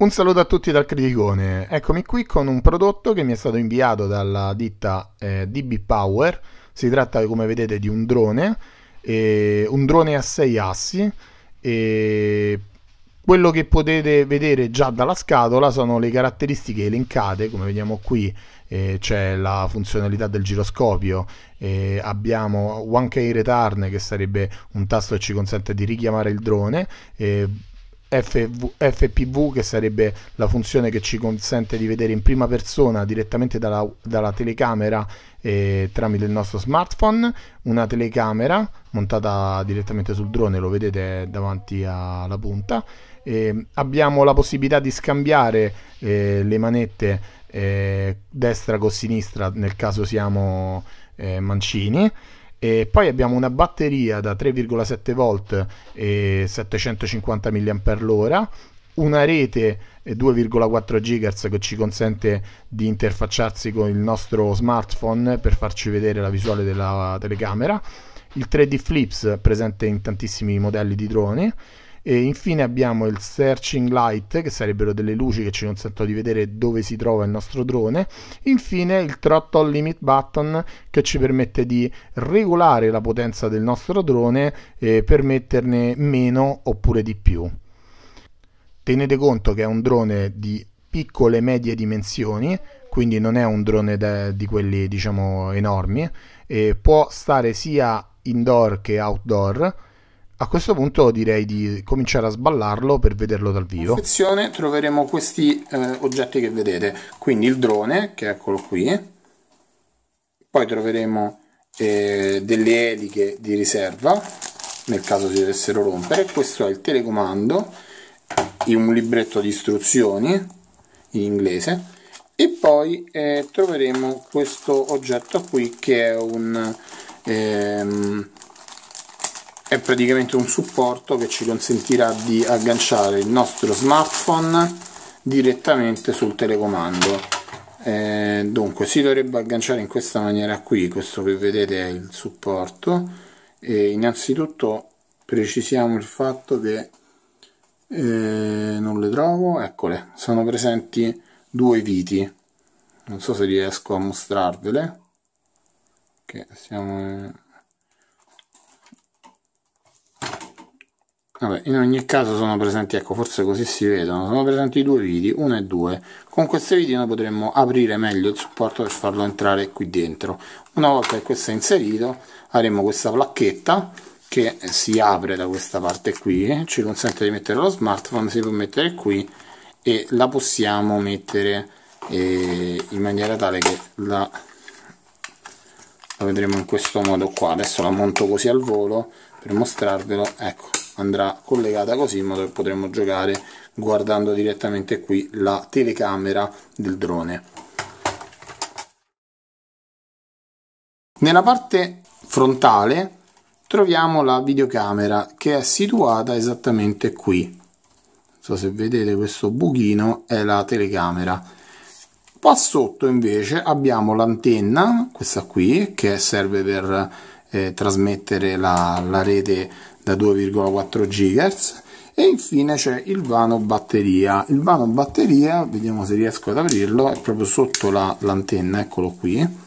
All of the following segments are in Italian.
Un saluto a tutti dal Criticone, eccomi qui con un prodotto che mi è stato inviato dalla ditta eh, DB Power, si tratta come vedete di un drone, eh, un drone a 6 assi, e quello che potete vedere già dalla scatola sono le caratteristiche elencate, come vediamo qui eh, c'è la funzionalità del giroscopio, eh, abbiamo 1K Return che sarebbe un tasto che ci consente di richiamare il drone, eh, FV, FPV che sarebbe la funzione che ci consente di vedere in prima persona direttamente dalla, dalla telecamera eh, tramite il nostro smartphone una telecamera montata direttamente sul drone lo vedete davanti alla punta. Eh, abbiamo la possibilità di scambiare eh, le manette eh, destra con sinistra nel caso siamo eh, mancini e poi abbiamo una batteria da 3,7 volt e 750 mAh, una rete 2,4 GHz che ci consente di interfacciarsi con il nostro smartphone per farci vedere la visuale della telecamera, il 3D Flips presente in tantissimi modelli di droni e infine abbiamo il searching light che sarebbero delle luci che ci consentono di vedere dove si trova il nostro drone. Infine il throttle limit button che ci permette di regolare la potenza del nostro drone e per metterne meno oppure di più. Tenete conto che è un drone di piccole medie dimensioni quindi non è un drone de, di quelli diciamo enormi e può stare sia indoor che outdoor a questo punto direi di cominciare a sballarlo per vederlo dal vivo. In confezione troveremo questi eh, oggetti che vedete, quindi il drone, che è eccolo qui, poi troveremo eh, delle eliche di riserva, nel caso si dovessero rompere, questo è il telecomando, un libretto di istruzioni in inglese, e poi eh, troveremo questo oggetto qui che è un... Ehm, è praticamente un supporto che ci consentirà di agganciare il nostro smartphone direttamente sul telecomando. Eh, dunque si dovrebbe agganciare in questa maniera qui questo che vedete è il supporto. E innanzitutto precisiamo il fatto che eh, non le trovo. Eccole sono presenti due viti. Non so se riesco a mostrarvele. Che siamo Vabbè, in ogni caso sono presenti, ecco, forse così si vedono, sono presenti due viti, uno e due. Con questi viti noi potremmo aprire meglio il supporto per farlo entrare qui dentro. Una volta che questo è inserito, avremo questa placchetta che si apre da questa parte qui, ci consente di mettere lo smartphone, si può mettere qui e la possiamo mettere eh, in maniera tale che la, la vedremo in questo modo qua. Adesso la monto così al volo per mostrarvelo, ecco andrà collegata così in modo che potremo giocare guardando direttamente qui la telecamera del drone. Nella parte frontale troviamo la videocamera che è situata esattamente qui. Non so se vedete questo buchino è la telecamera. Qua sotto invece abbiamo l'antenna questa qui che serve per eh, trasmettere la, la rete da 2,4 GHz e infine c'è il vano batteria. Il vano batteria vediamo se riesco ad aprirlo è proprio sotto l'antenna la, eccolo qui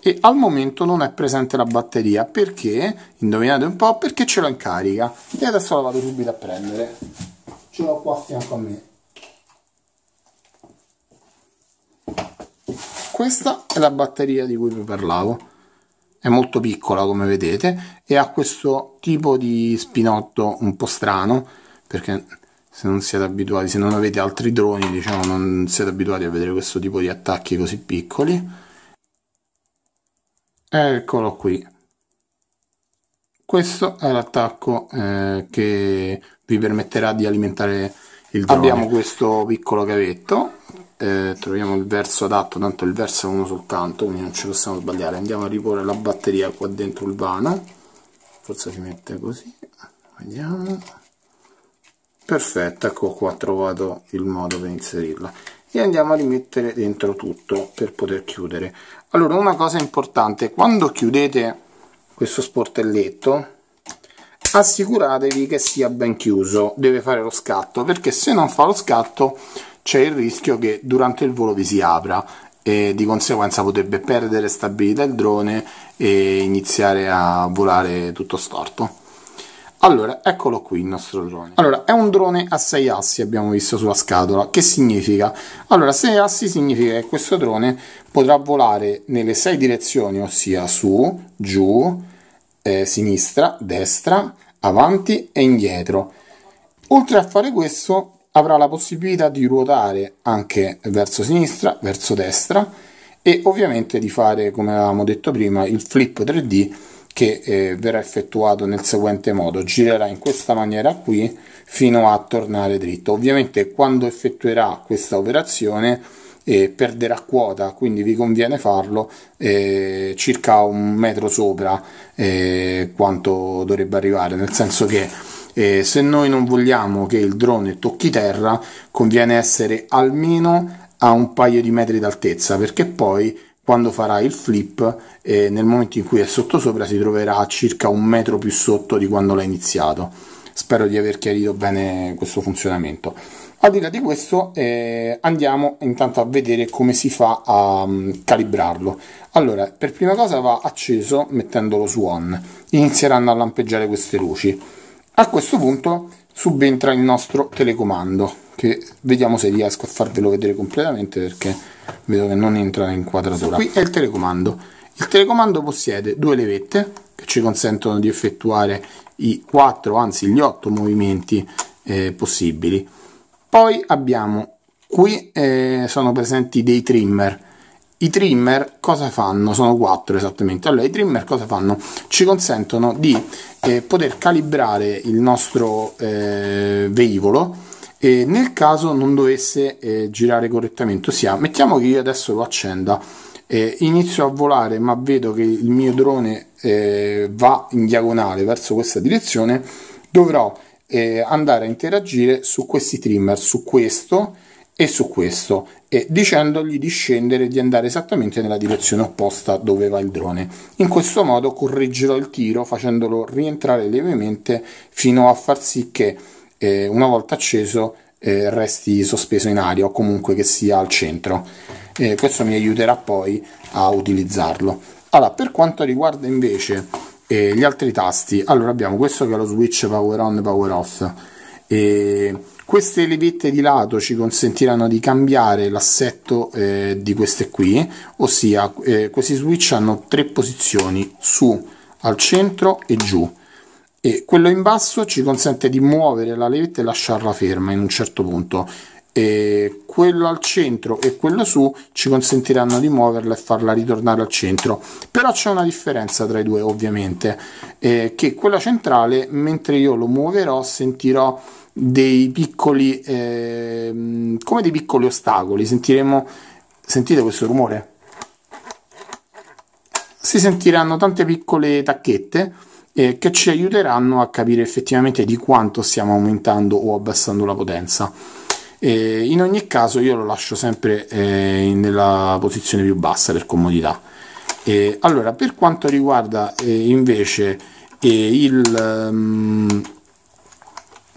e al momento non è presente la batteria. Perché? Indovinate un po' perché ce l'ho in carica. E adesso la vado subito a prendere. Ce l'ho qua a fianco a me. Questa è la batteria di cui vi parlavo è molto piccola come vedete e ha questo tipo di spinotto un po' strano perché se non siete abituati, se non avete altri droni diciamo non siete abituati a vedere questo tipo di attacchi così piccoli. Eccolo qui. Questo è l'attacco eh, che vi permetterà di alimentare il drone. Abbiamo questo piccolo cavetto eh, troviamo il verso adatto tanto il verso è uno soltanto quindi non ci possiamo sbagliare. Andiamo a riporre la batteria qua dentro il vano. Forse si mette così. Vediamo. Perfetto ecco qua ho trovato il modo per inserirla. E andiamo a rimettere dentro tutto per poter chiudere. Allora una cosa importante quando chiudete questo sportelletto assicuratevi che sia ben chiuso, deve fare lo scatto, perché se non fa lo scatto c'è il rischio che durante il volo vi si apra e di conseguenza potrebbe perdere stabilità il drone e iniziare a volare tutto storto. Allora, eccolo qui il nostro drone. Allora, è un drone a 6 assi, abbiamo visto sulla scatola. Che significa? Allora, 6 assi significa che questo drone potrà volare nelle 6 direzioni, ossia su, giù, eh, sinistra, destra, avanti e indietro. Oltre a fare questo, avrà la possibilità di ruotare anche verso sinistra, verso destra e ovviamente di fare, come avevamo detto prima, il flip 3D che eh, verrà effettuato nel seguente modo. Girerà in questa maniera qui fino a tornare dritto. Ovviamente quando effettuerà questa operazione eh, perderà quota quindi vi conviene farlo eh, circa un metro sopra eh, quanto dovrebbe arrivare nel senso che eh, se noi non vogliamo che il drone tocchi terra conviene essere almeno a un paio di metri d'altezza perché poi quando farà il flip eh, nel momento in cui è sottosopra si troverà a circa un metro più sotto di quando l'ha iniziato. Spero di aver chiarito bene questo funzionamento. Al di là di questo eh, andiamo intanto a vedere come si fa a um, calibrarlo. Allora per prima cosa va acceso mettendolo su on. Inizieranno a lampeggiare queste luci a questo punto subentra il nostro telecomando che vediamo se riesco a farvelo vedere completamente perché vedo che non entra in inquadratura qui è il telecomando. Il telecomando possiede due levette che ci consentono di effettuare i 4 anzi gli 8 movimenti eh, possibili. Poi abbiamo qui eh, sono presenti dei trimmer i trimmer cosa fanno? Sono quattro esattamente. Allora, i trimmer cosa fanno? Ci consentono di eh, poter calibrare il nostro eh, velivolo e nel caso non dovesse eh, girare correttamente ossia mettiamo che io adesso lo accenda eh, inizio a volare ma vedo che il mio drone eh, va in diagonale verso questa direzione dovrò eh, andare a interagire su questi trimmer su questo e su questo e dicendogli di scendere e di andare esattamente nella direzione opposta dove va il drone in questo modo correggerò il tiro facendolo rientrare lievemente fino a far sì che eh, una volta acceso eh, resti sospeso in aria o comunque che sia al centro. Eh, questo mi aiuterà poi a utilizzarlo. Allora, per quanto riguarda invece eh, gli altri tasti, allora abbiamo questo che è lo switch power on power off. Queste levette di lato ci consentiranno di cambiare l'assetto eh, di queste qui, ossia eh, questi switch hanno tre posizioni su, al centro e giù. E quello in basso ci consente di muovere la levetta e lasciarla ferma in un certo punto. E quello al centro e quello su ci consentiranno di muoverla e farla ritornare al centro. Però c'è una differenza tra i due ovviamente eh, che quella centrale mentre io lo muoverò sentirò dei piccoli eh, come dei piccoli ostacoli sentiremo sentite questo rumore si sentiranno tante piccole tacchette eh, che ci aiuteranno a capire effettivamente di quanto stiamo aumentando o abbassando la potenza. Eh, in ogni caso io lo lascio sempre eh, nella posizione più bassa per comodità. allora, per quanto riguarda eh, invece eh, il... Um,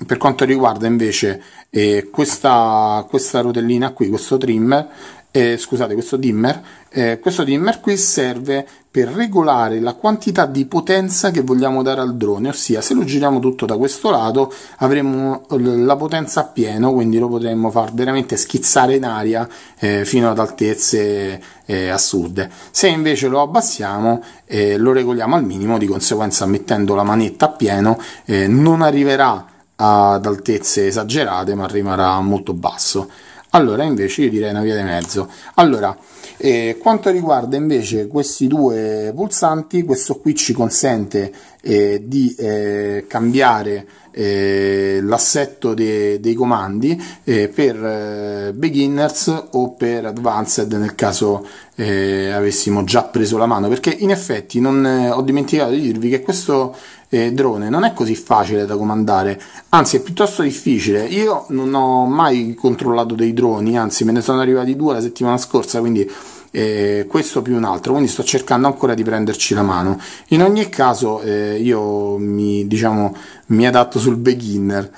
per quanto riguarda invece eh, questa, questa rotellina qui, questo trimmer, eh, scusate, questo dimmer, eh, questo dimmer qui serve per regolare la quantità di potenza che vogliamo dare al drone, ossia se lo giriamo tutto da questo lato avremo la potenza a pieno, quindi lo potremmo far veramente schizzare in aria eh, fino ad altezze eh, assurde. Se invece lo abbassiamo eh, lo regoliamo al minimo, di conseguenza mettendo la manetta a pieno eh, non arriverà ad altezze esagerate ma rimarrà molto basso. Allora invece io direi una via di mezzo. Allora eh, quanto riguarda invece questi due pulsanti questo qui ci consente eh, di eh, cambiare eh, l'assetto de dei comandi eh, per eh, beginners o per advanced nel caso avessimo già preso la mano perché in effetti non ho dimenticato di dirvi che questo drone non è così facile da comandare, anzi è piuttosto difficile. Io non ho mai controllato dei droni, anzi me ne sono arrivati due la settimana scorsa, quindi eh, questo più un altro, quindi sto cercando ancora di prenderci la mano. In ogni caso eh, io mi, diciamo, mi adatto sul beginner.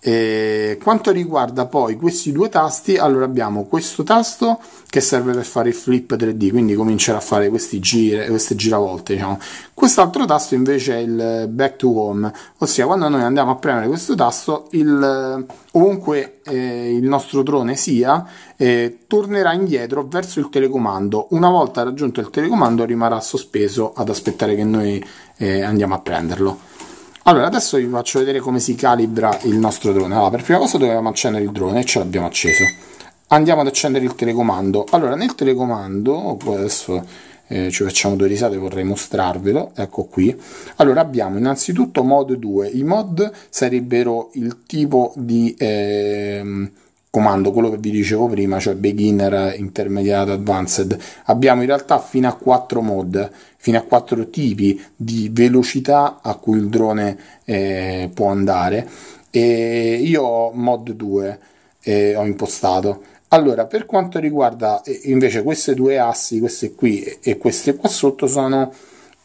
E quanto riguarda poi questi due tasti, allora abbiamo questo tasto che serve per fare il flip 3D, quindi cominciare a fare questi giri, queste giravolte, diciamo. Quest'altro tasto invece è il back to home, ossia quando noi andiamo a premere questo tasto, il, ovunque eh, il nostro drone sia, eh, tornerà indietro verso il telecomando. Una volta raggiunto il telecomando rimarrà sospeso ad aspettare che noi eh, andiamo a prenderlo. Allora, adesso vi faccio vedere come si calibra il nostro drone. Allora, per prima cosa dovevamo accendere il drone e ce l'abbiamo acceso. Andiamo ad accendere il telecomando. Allora, nel telecomando, adesso eh, ci facciamo due risate, vorrei mostrarvelo, ecco qui. Allora, abbiamo innanzitutto mod 2. I mod sarebbero il tipo di... Eh, comando, quello che vi dicevo prima, cioè beginner, intermediato, advanced, abbiamo in realtà fino a 4 mod, fino a 4 tipi di velocità a cui il drone eh, può andare e io ho mod 2 eh, ho impostato. Allora, per quanto riguarda invece queste due assi, queste qui e queste qua sotto sono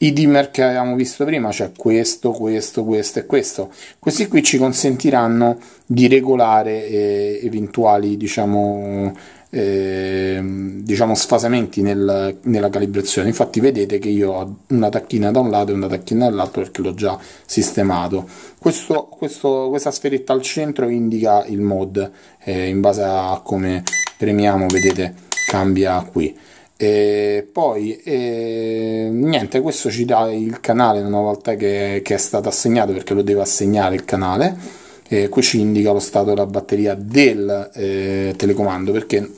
i dimmer che avevamo visto prima, cioè questo, questo, questo e questo. Questi qui ci consentiranno di regolare eh, eventuali, diciamo, eh, diciamo sfasamenti nel, nella calibrazione. Infatti vedete che io ho una tacchina da un lato e una tacchina dall'altro perché l'ho già sistemato. Questo, questo, questa sferetta al centro indica il mod, eh, in base a come premiamo, vedete, cambia qui. E poi e, niente, questo ci dà il canale una volta che, che, è stato assegnato perché lo deve assegnare il canale. E qui ci indica lo stato della batteria del eh, telecomando perché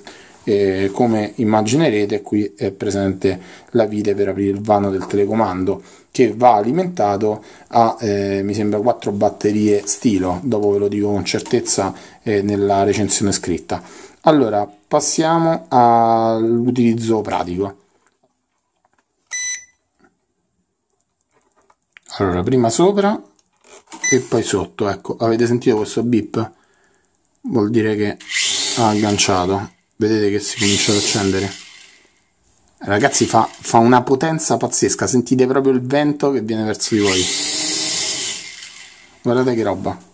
eh, come immaginerete qui è presente la vite per aprire il vano del telecomando che va alimentato a eh, mi sembra 4 batterie stilo dopo ve lo dico con certezza eh, nella recensione scritta allora, passiamo all'utilizzo pratico. Allora, prima sopra e poi sotto, ecco, avete sentito questo beep? Vuol dire che ha agganciato. Vedete che si comincia ad accendere? Ragazzi, fa, fa una potenza pazzesca, sentite proprio il vento che viene verso di voi. Guardate che roba.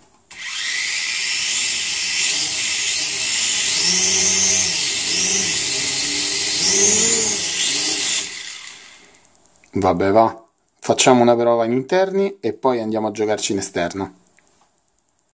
Vabbè, va. Facciamo una prova in interni e poi andiamo a giocarci in esterno.